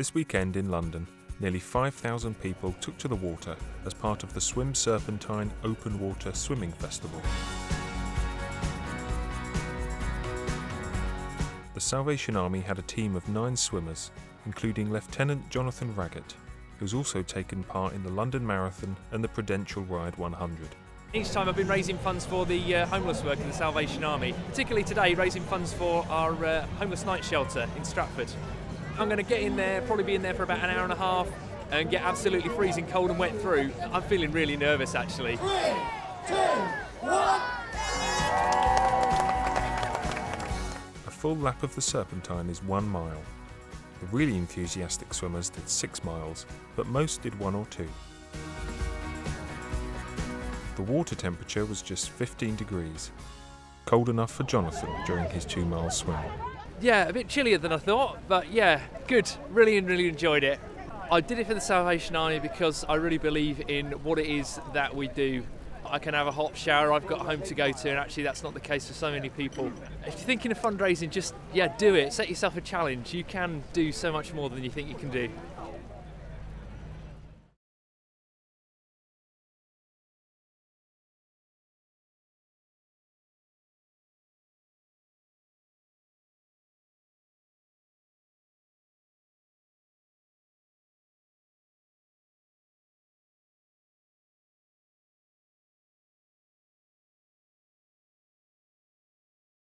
This weekend in London, nearly 5,000 people took to the water as part of the Swim Serpentine Open Water Swimming Festival. The Salvation Army had a team of nine swimmers, including Lieutenant Jonathan Raggett, who's also taken part in the London Marathon and the Prudential Ride 100. Each time I've been raising funds for the uh, homeless work in the Salvation Army, particularly today raising funds for our uh, homeless night shelter in Stratford. I'm going to get in there, probably be in there for about an hour and a half and get absolutely freezing cold and wet through. I'm feeling really nervous actually. Three, two, one. A full lap of the Serpentine is one mile. The really enthusiastic swimmers did six miles, but most did one or two. The water temperature was just 15 degrees, cold enough for Jonathan during his two mile swim. Yeah, a bit chillier than I thought, but yeah, good. Really, and really enjoyed it. I did it for the Salvation Army because I really believe in what it is that we do. I can have a hot shower, I've got home to go to, and actually that's not the case for so many people. If you're thinking of fundraising, just yeah, do it. Set yourself a challenge. You can do so much more than you think you can do.